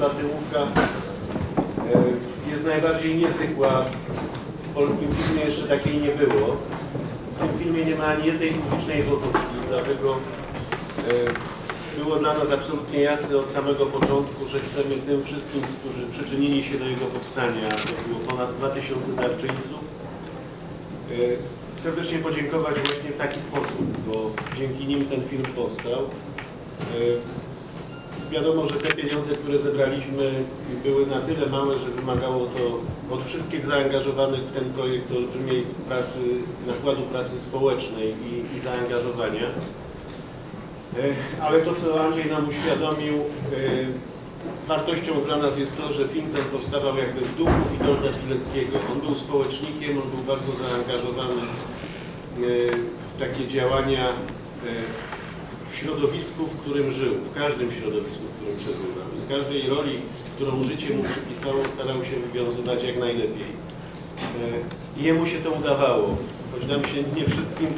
ta tyłówka e, jest najbardziej niezwykła. W polskim filmie jeszcze takiej nie było. W tym filmie nie ma ani jednej publicznej złotówki, dlatego e, było dla nas absolutnie jasne od samego początku, że chcemy tym wszystkim, którzy przyczynili się do jego powstania, to było ponad 2000 darczyńców, e, serdecznie podziękować właśnie w taki sposób, bo dzięki nim ten film powstał. Wiadomo, że te pieniądze, które zebraliśmy były na tyle małe, że wymagało to od wszystkich zaangażowanych w ten projekt olbrzymiej pracy, nakładu pracy społecznej i, i zaangażowania. E, Ale to, co Andrzej nam uświadomił, e, wartością dla nas jest to, że film ten powstawał jakby w duchu Witolda Pileckiego. On był społecznikiem, on był bardzo zaangażowany e, w takie działania środowisku, w którym żył, w każdym środowisku, w którym przebywał. I z każdej roli, którą życie mu przypisało, starał się wywiązywać jak najlepiej. E, I jemu się to udawało. Choć nam się nie wszystkim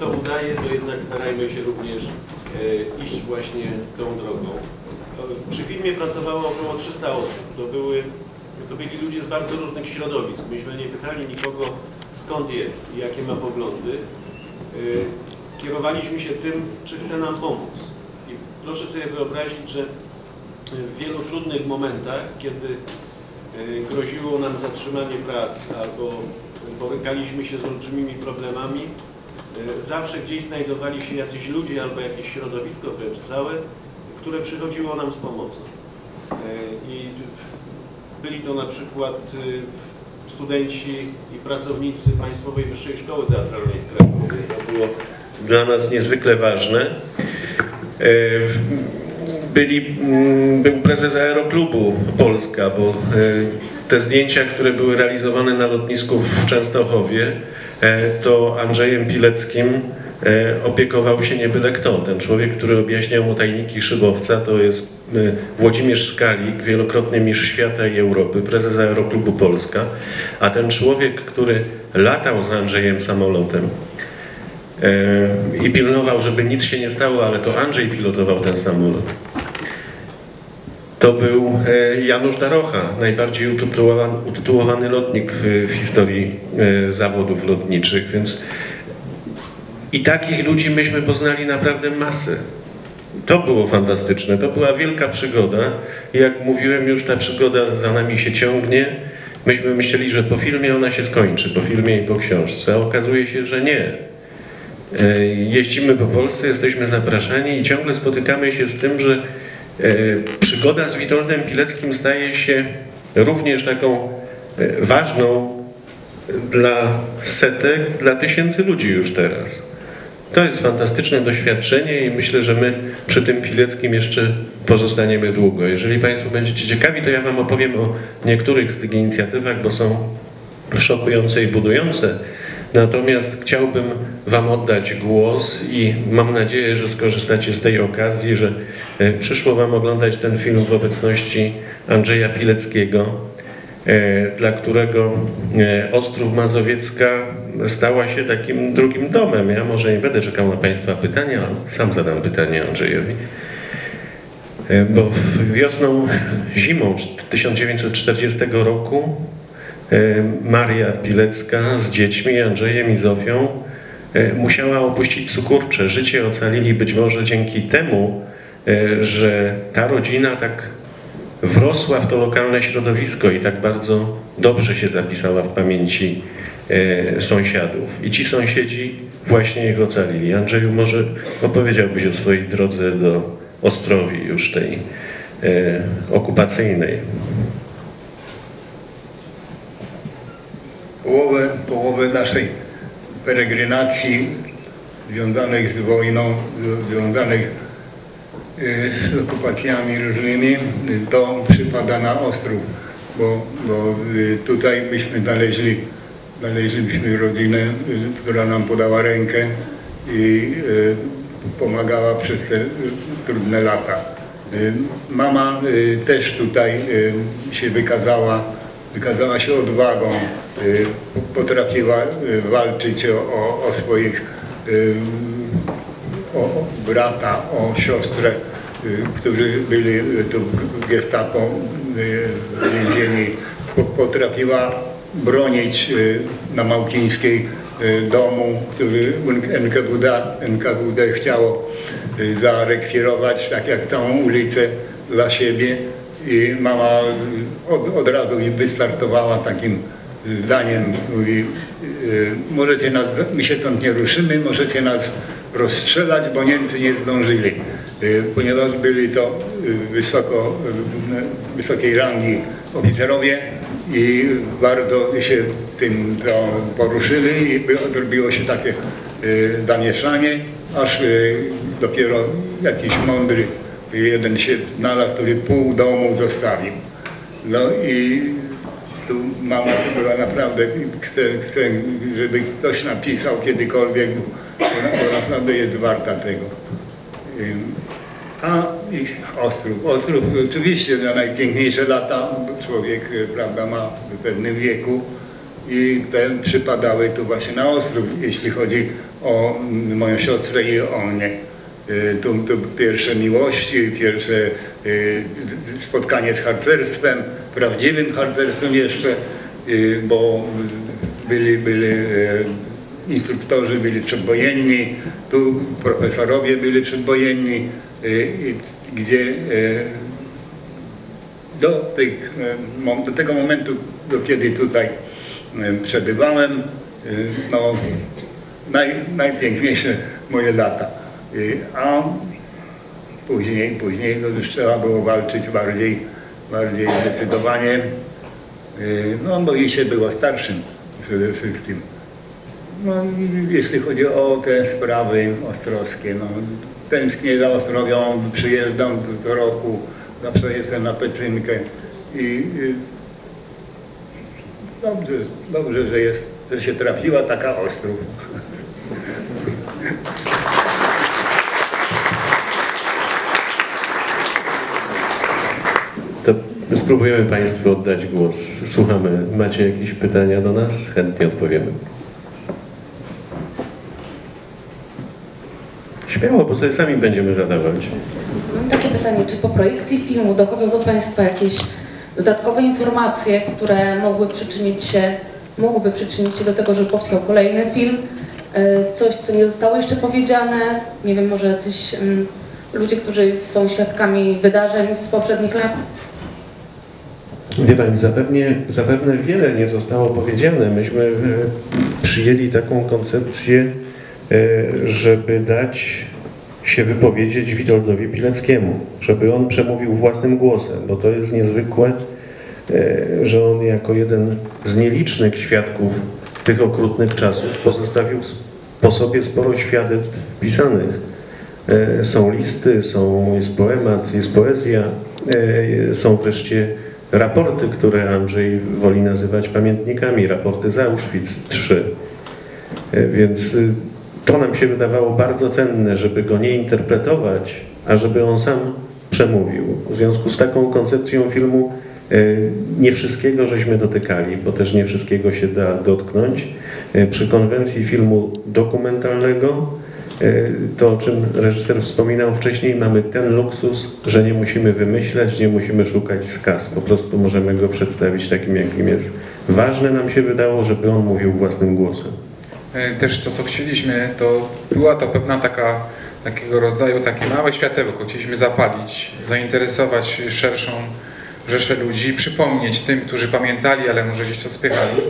to udaje, to jednak starajmy się również e, iść właśnie tą drogą. E, Przy filmie pracowało około 300 osób. To, były, to byli ludzie z bardzo różnych środowisk. Myśmy nie pytali nikogo skąd jest i jakie ma poglądy. E, Kierowaliśmy się tym, czy chce nam pomóc. I proszę sobie wyobrazić, że w wielu trudnych momentach, kiedy e, groziło nam zatrzymanie prac albo borykaliśmy się z olbrzymimi problemami, e, zawsze gdzieś znajdowali się jacyś ludzie albo jakieś środowisko wręcz całe, które przychodziło nam z pomocą. E, I byli to na przykład studenci i pracownicy Państwowej Wyższej Szkoły Teatralnej w Krakowie. To było dla nas niezwykle ważne. Byli, mm, był prezes Aeroklubu Polska, bo te zdjęcia, które były realizowane na lotnisku w Częstochowie, e, to Andrzejem Pileckim e, opiekował się nie byle kto. Ten człowiek, który objaśniał mu tajniki szybowca, to jest e, Włodzimierz Skalik, wielokrotny mistrz świata i Europy, prezes Aeroklubu Polska, a ten człowiek, który latał z Andrzejem samolotem, i pilnował, żeby nic się nie stało, ale to Andrzej pilotował ten samolot. To był Janusz Darocha, najbardziej utytułowany, utytułowany lotnik w, w historii zawodów lotniczych, więc i takich ludzi myśmy poznali naprawdę masę. To było fantastyczne, to była wielka przygoda. Jak mówiłem już, ta przygoda za nami się ciągnie. Myśmy myśleli, że po filmie ona się skończy, po filmie i po książce. A okazuje się, że nie jeździmy po Polsce, jesteśmy zapraszani i ciągle spotykamy się z tym, że e, przygoda z Witoldem Pileckim staje się również taką e, ważną dla setek, dla tysięcy ludzi już teraz. To jest fantastyczne doświadczenie i myślę, że my przy tym Pileckim jeszcze pozostaniemy długo. Jeżeli Państwo będziecie ciekawi, to ja Wam opowiem o niektórych z tych inicjatywach, bo są szokujące i budujące. Natomiast chciałbym Wam oddać głos i mam nadzieję, że skorzystacie z tej okazji, że e, przyszło Wam oglądać ten film w obecności Andrzeja Pileckiego, e, dla którego e, Ostrów Mazowiecka stała się takim drugim domem. Ja może nie będę czekał na Państwa pytania, ale sam zadam pytanie Andrzejowi. Bo wiosną, zimą 1940 roku Maria Pilecka z dziećmi, Andrzejem i Zofią e, musiała opuścić Cukurcze. Życie ocalili być może dzięki temu, e, że ta rodzina tak wrosła w to lokalne środowisko i tak bardzo dobrze się zapisała w pamięci sąsiadów. I ci sąsiedzi właśnie ich ocalili. Andrzeju, może opowiedziałbyś o swojej drodze do Ostrowi już tej okupacyjnej. Połowę, połowę naszej peregrinacji związanych z wojną, związanych y, z okupacjami różnymi, to przypada na Ostrów, bo, bo y, tutaj myśmy znaleźli, znaleźliśmy rodzinę, y, która nam podała rękę i pomagała przez te trudne lata. Mama też tutaj się wykazała wykazała się odwagą, y, potrafiła y, walczyć o, o swoich, y, o brata, o siostrę którzy byli tu gestapo y, więzieni, po- potrafiła bronić y, na Małkińskiej y, domu, który NKWD, NKWD chciało y, zarekwirować, tak jak całą ulicę dla siebie. I mama y, od, od razu wystartowała takim zdaniem, mówi, y, możecie nas, my się stąd nie ruszymy, możecie nas rozstrzelać, bo Niemcy nie zdążyli, Y, ponieważ byli to y, wysoko, y, wysokiej rangi oficerowie i bardzo się tym to poruszyli i odrobiło się takie y, zamieszanie, aż y, dopiero jakiś mądry jeden się znalazł, który pół domu zostawił. No i tu mama to była naprawdę, żeby ktoś napisał kiedykolwiek, bo, naprawdę jest warta tego. A Ostrów. Ostrów oczywiście na najpiękniejsze lata człowiek prawda, ma w pewnym wieku i te przypadały tu właśnie na Ostrów, jeśli chodzi o mm, moją siostrę i o mnie. Y, Tu, tu pierwsze miłości, pierwsze y, spotkanie z harcerstwem, prawdziwym harcerstwem jeszcze, y, bo byli, byli y, instruktorzy byli przedwojenni, tu profesorowie byli przedwojenni, y, gdzie do, tych, do tego momentu, do kiedy tutaj przebywałem, no, naj, najpiękniejsze moje lata. A później, później no już trzeba było walczyć bardziej, bardziej zdecydowanie, y, no bo i się było starszym przede wszystkim. No, i jeśli chodzi o te sprawy ostrowskie, no, tęsknię za Ostrowią, przyjeżdżam co, co roku, zawsze jestem na Peczynkę i y, dobrze, dobrze, że, jest, że się trafiła taka Ostrów. To spróbujemy Państwu oddać głos. Słuchamy. Macie jakieś pytania do nas? Chętnie odpowiemy. Śmiało, bo sobie sami będziemy zadawać. Mam takie pytanie, czy po projekcji filmu dochodzą do Państwa jakieś dodatkowe informacje, które mogły przyczynić się, mogłyby przyczynić się do tego, że powstał kolejny film? E, Coś, co nie zostało jeszcze powiedziane? Nie wiem, może jacyś mm, ludzie, którzy są świadkami wydarzeń z poprzednich lat? Wie Pani, zapewnie, zapewne wiele nie zostało powiedziane. Myśmy e, przyjęli taką koncepcję, e, żeby dać się wypowiedzieć Witoldowi Pileckiemu, żeby on przemówił własnym głosem, bo to jest niezwykłe, e, że on jako jeden z nielicznych świadków tych okrutnych czasów pozostawił po sobie sporo świadectw pisanych. Są listy, są, jest poemat, jest poezja, są wreszcie raporty, które Andrzej woli nazywać pamiętnikami, raporty z Auschwitz 3. E, Więc y, to nam się wydawało bardzo cenne, żeby go nie interpretować, a żeby on sam przemówił. W związku z taką koncepcją filmu e, nie wszystkiego żeśmy dotykali, bo też nie wszystkiego się da dotknąć. E, Przy konwencji filmu dokumentalnego to, o czym reżyser wspominał wcześniej, mamy ten luksus, że nie musimy wymyślać, nie musimy szukać skaz. Po prostu możemy go przedstawić takim, jakim jest. Ważne nam się wydało, żeby on mówił własnym głosem. E, też to, co chcieliśmy, to była to pewna taka, takiego rodzaju takie małe światełko. Chcieliśmy zapalić, zainteresować szerszą rzeszę ludzi, przypomnieć tym, którzy pamiętali, ale może gdzieś to spychali.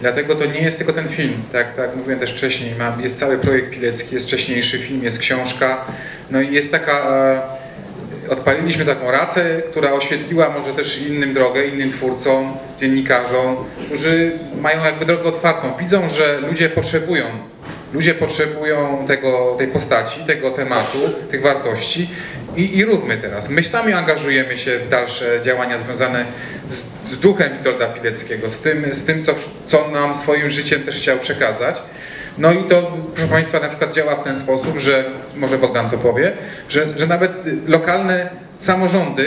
Dlatego to nie jest tylko ten film, tak, tak mówiłem też wcześniej, jest cały projekt Pilecki, jest wcześniejszy film, jest książka, no i jest taka e, odpaliliśmy taką racę, która oświetliła może też innym drogę, innym twórcom, dziennikarzom, którzy mają jakby drogę otwartą. Widzą, że ludzie potrzebują, ludzie potrzebują tego, tej postaci, tego tematu, tych wartości i, i róbmy teraz. My sami angażujemy się w dalsze działania związane z, z duchem Witolda Pileckiego, z tym, z tym co, co nam swoim życiem też chciał przekazać. No i to, proszę Państwa, na przykład działa w ten sposób, że, może Bogdan to powie, że, że nawet lokalne samorządy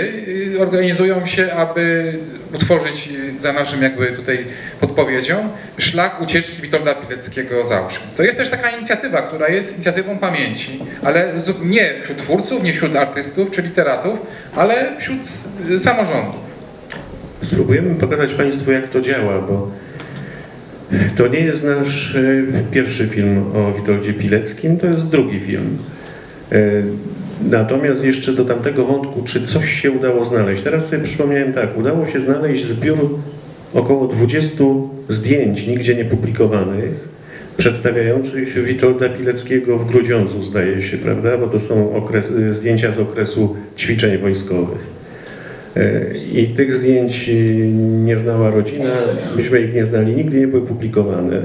y, organizują się, aby utworzyć y, za naszym jakby tutaj podpowiedzią szlak ucieczki Witolda Pileckiego z Auschwitz. To jest też taka inicjatywa, która jest inicjatywą pamięci, ale nie wśród twórców, nie wśród artystów czy literatów, ale wśród s- samorządów. Spróbujemy pokazać Państwu, jak to działa, bo to nie jest nasz e, pierwszy film o Witoldzie Pileckim, to jest drugi film. E, Natomiast jeszcze do tamtego wątku, czy coś się udało znaleźć. Teraz sobie przypomniałem tak, udało się znaleźć zbiór około 20 zdjęć nigdzie nie publikowanych, przedstawiających Witolda Pileckiego w Grudziądzu, zdaje się, prawda? Bo to są okres, zdjęcia z okresu ćwiczeń wojskowych. E, I tych zdjęć e, nie znała rodzina, myśmy ich nie znali, nigdy nie były publikowane. E,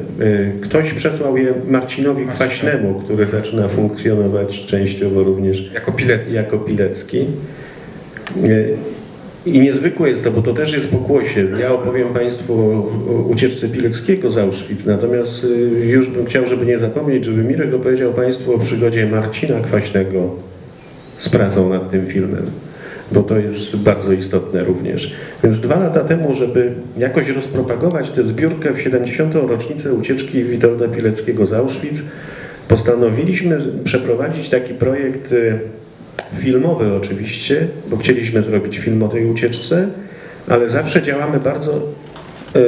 Ktoś przesłał je Marcinowi Kwaśnemu, który zaczyna funkcjonować częściowo również Jako Pilecki. jako Pilecki. I niezwykłe jest to, bo to też jest pokłosie. Ja opowiem Państwu o ucieczce Pileckiego z Auschwitz, natomiast już bym chciał, żeby nie zapomnieć, żeby Mirek opowiedział Państwu o przygodzie Marcina Kwaśnego z pracą nad tym filmem, bo to jest bardzo istotne również. Więc dwa lata temu, żeby jakoś rozpropagować tę zbiórkę w 70. rocznicę ucieczki Witolda Pileckiego z Auschwitz, postanowiliśmy przeprowadzić taki projekt e, filmowy oczywiście, bo chcieliśmy zrobić film o tej ucieczce, ale zawsze działamy bardzo e,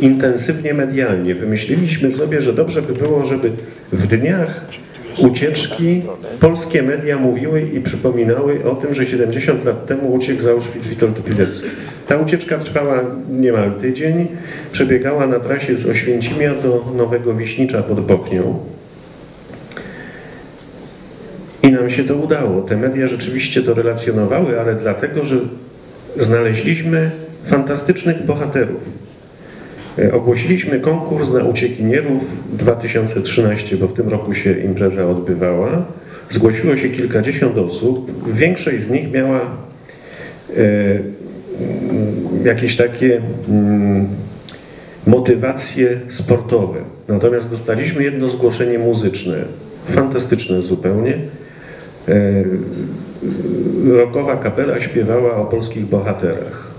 intensywnie medialnie. Wymyśliliśmy sobie, że dobrze by było, żeby w dniach ucieczki polskie media mówiły i przypominały o tym, że 70 lat temu uciekł z Auschwitz Witold Pilecki. Ta ucieczka trwała niemal tydzień, przebiegała na trasie z Oświęcimia do Nowego Wiśnicza pod Bochnią. I nam się to udało. Te media rzeczywiście to relacjonowały, ale dlatego, że znaleźliśmy fantastycznych bohaterów. E, Ogłosiliśmy konkurs na uciekinierów 2013, bo w tym roku się impreza odbywała. Zgłosiło się kilkadziesiąt osób. Większość z nich miała e, mm, jakieś takie mm, motywacje sportowe. Natomiast dostaliśmy jedno zgłoszenie muzyczne, fantastyczne zupełnie. E, Rokowa kapela śpiewała o polskich bohaterach.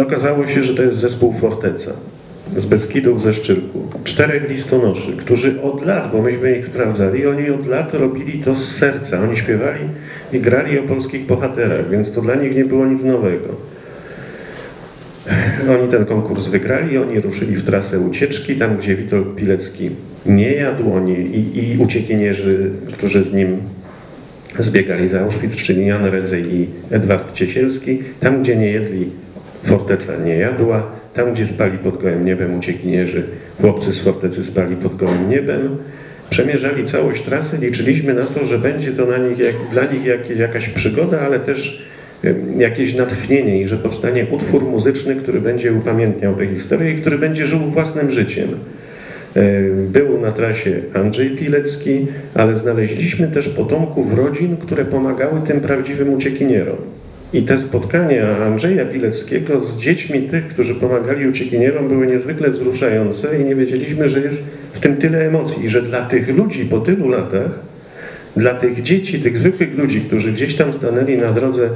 Okazało się, że to jest zespół Forteca z Beskidów, ze Szczyrku. Czterech listonoszy, którzy od lat, bo myśmy ich sprawdzali, oni od lat robili to z serca. Oni śpiewali i grali o polskich bohaterach, więc to dla nich nie było nic nowego. Oni ten konkurs wygrali, oni ruszyli w trasę ucieczki, tam gdzie Witold Pilecki nie jadł, oni i, i uciekinierzy, którzy z nim zbiegali za Auschwitz, czyli Jan Redzej i Edward Ciesielski, tam gdzie nie jedli, forteca nie jadła, tam gdzie spali pod gołym niebem uciekinierzy, chłopcy z fortecy spali pod gołym niebem, przemierzali całość trasy, liczyliśmy na to, że będzie to nich, jak, dla nich jak, jakaś przygoda, ale też jakieś natchnienie i że powstanie utwór muzyczny, który będzie upamiętniał tę historię i który będzie żył własnym życiem. E, Był na trasie Andrzej Pilecki, ale znaleźliśmy też potomków rodzin, które pomagały tym prawdziwym uciekinierom. I te spotkania Andrzeja Pileckiego z dziećmi tych, którzy pomagali uciekinierom, były niezwykle wzruszające i nie wiedzieliśmy, że jest w tym tyle emocji i że dla tych ludzi po tylu latach, dla tych dzieci, tych zwykłych ludzi, którzy gdzieś tam stanęli na drodze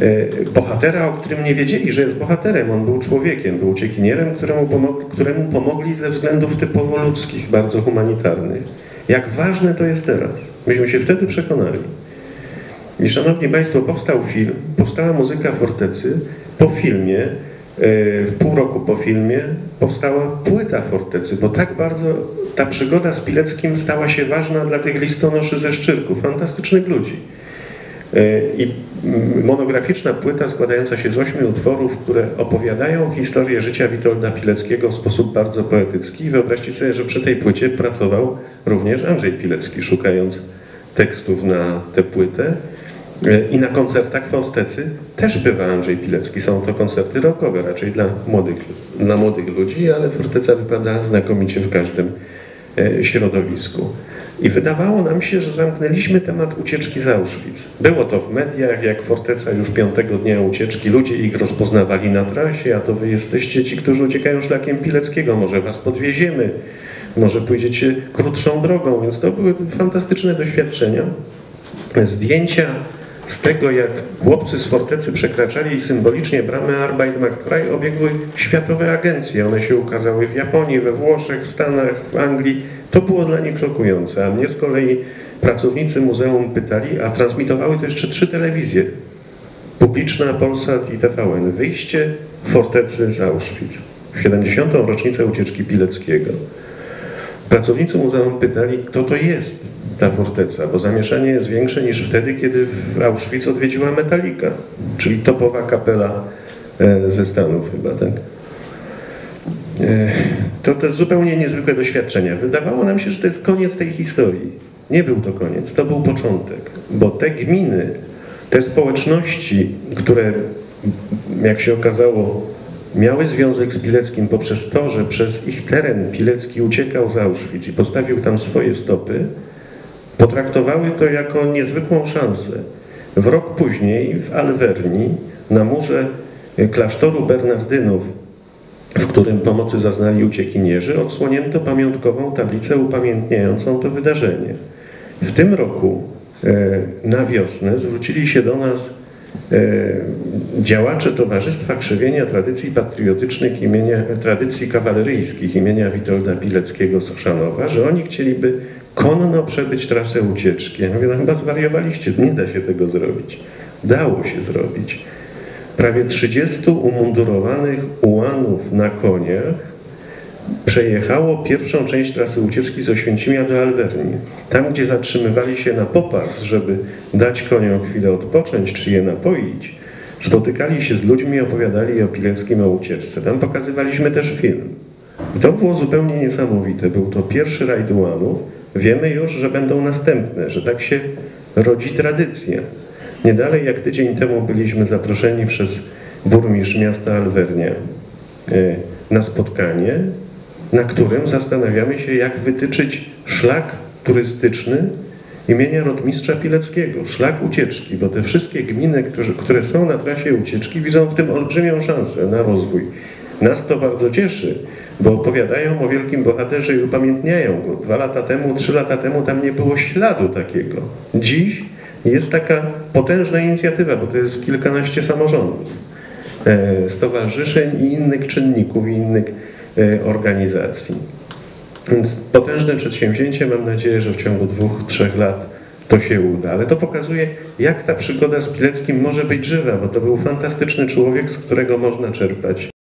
e, bohatera, o którym nie wiedzieli, że jest bohaterem. On był człowiekiem, był uciekinierem, któremu pomogli, któremu pomogli ze względów typowo ludzkich, bardzo humanitarnych. Jak ważne to jest teraz. Myśmy się wtedy przekonali. I szanowni Państwo, powstał film, powstała muzyka Fortecy. Po filmie, e, pół roku po filmie, powstała płyta Fortecy, bo tak bardzo ta przygoda z Pileckim stała się ważna dla tych listonoszy ze Szczyrku, fantastycznych ludzi. E, I monograficzna płyta składająca się z ośmiu utworów, które opowiadają historię życia Witolda Pileckiego w sposób bardzo poetycki. I wyobraźcie sobie, że przy tej płycie pracował również Andrzej Pilecki, szukając tekstów na tę płytę. E, I na koncertach Fortecy też bywa Andrzej Pilecki. Są to koncerty rockowe, raczej dla młodych, dla młodych ludzi, ale Forteca wypada znakomicie w każdym e, środowisku. I wydawało nam się, że zamknęliśmy temat ucieczki z Auschwitz. Było to w mediach, jak Forteca już piątego dnia ucieczki, ludzie ich rozpoznawali na trasie, a to wy jesteście ci, którzy uciekają szlakiem Pileckiego, może was podwieziemy, może pójdziecie krótszą drogą, więc to były fantastyczne doświadczenia. Zdjęcia z tego, jak chłopcy z fortecy przekraczali symbolicznie bramę Arbeit macht obiegły światowe agencje. One się ukazały w Japonii, we Włoszech, w Stanach, w Anglii. To było dla nich szokujące, a mnie z kolei pracownicy muzeum pytali, a transmitowały to jeszcze trzy telewizje. Publiczna, Polsat i TVN. Wyjście fortecy z Auschwitz w 70. rocznicę ucieczki Pileckiego. Pracownicy muzeum pytali, kto to jest ta forteca, bo zamieszanie jest większe niż wtedy, kiedy w Auschwitz odwiedziła Metallica, czyli topowa kapela e, ze Stanów chyba, tak? E, To jest zupełnie niezwykłe doświadczenia. Wydawało nam się, że to jest koniec tej historii. Nie był to koniec, to był początek, bo te gminy, te społeczności, które, jak się okazało, miały związek z Pileckim poprzez to, że przez ich teren Pilecki uciekał z Auschwitz i postawił tam swoje stopy, potraktowały to jako niezwykłą szansę. W rok później w Alverni na murze klasztoru Bernardynów, w którym pomocy zaznali uciekinierzy, odsłonięto pamiątkową tablicę upamiętniającą to wydarzenie. W tym roku e, na wiosnę zwrócili się do nas e, działacze Towarzystwa Krzewienia Tradycji Patriotycznych imienia, tradycji kawaleryjskich imienia Witolda Pileckiego z że oni chcieliby konno przebyć trasę ucieczki. Ja mówię, no chyba zwariowaliście, nie da się tego zrobić. Dało się zrobić. Prawie 30 umundurowanych ułanów na koniach przejechało pierwszą część trasy ucieczki z Oświęcimia do Alverni. Tam, gdzie zatrzymywali się na popas, żeby dać koniom chwilę odpocząć czy je napoić, spotykali się z ludźmi i opowiadali o Pileckim o ucieczce. Tam pokazywaliśmy też film. I to było zupełnie niesamowite. Był to pierwszy rajd ułanów. Wiemy już, że będą następne, że tak się rodzi tradycja. Nie dalej jak tydzień temu byliśmy zaproszeni przez burmistrz miasta Alvernia e, na spotkanie, na którym zastanawiamy się, jak wytyczyć szlak turystyczny imienia rotmistrza Pileckiego, szlak ucieczki, bo te wszystkie gminy, które, są na trasie ucieczki, widzą w tym olbrzymią szansę na rozwój. Nas to bardzo cieszy, bo opowiadają o wielkim bohaterze i upamiętniają go. Dwa lata temu, trzy lata temu tam nie było śladu takiego. Dziś jest taka potężna inicjatywa, bo to jest kilkanaście samorządów, e, stowarzyszeń i innych czynników, i innych organizacji. Więc potężne przedsięwzięcie, mam nadzieję, że w ciągu dwóch, trzech lat to się uda. Ale to pokazuje, jak ta przygoda z Pileckim może być żywa, bo to był fantastyczny człowiek, z którego można czerpać.